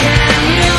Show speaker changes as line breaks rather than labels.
Can you